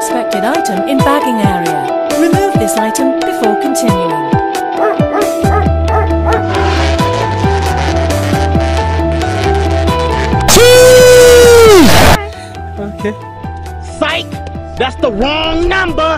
unexpected item in bagging area. Remove this item before continuing. okay. Psych! That's the wrong number!